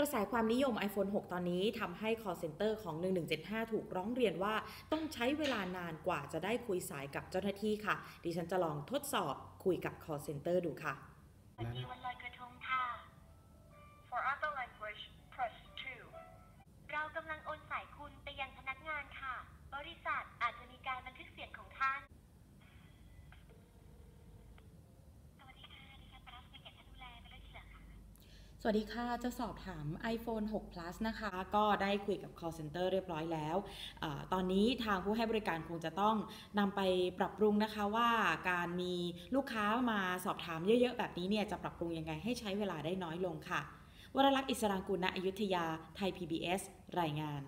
กระแสความนิยม iPhone 6 ตอนนี้ทำให้ call center ของ 1175 ถูกร้องเรียนว่าต้องใช้เวลานานกว่าจะได้คุยสายกับเจ้าหน้าที่ค่ะ ดิฉันจะลองทดสอบคุยกับ call center ดูค่ะ สวัสดีค่ะ จะสอบถาม iPhone 6 Plus นะคะ ก็ได้คุยกับ call center เรียบร้อยแล้วอตอนนี้ทางผู้ให้บริการคงจะต้องนำไปปรับปรุงนะคะว่าการมีลูกค้ามาสอบถามเยอะๆ แบบนี้เนี่ย จะปรับปรุงยังไงให้ใช้เวลาได้น้อยลงค่ะ วรลักษณ์อิสรางกุลณอยุธยา ไทย PBS รายงาน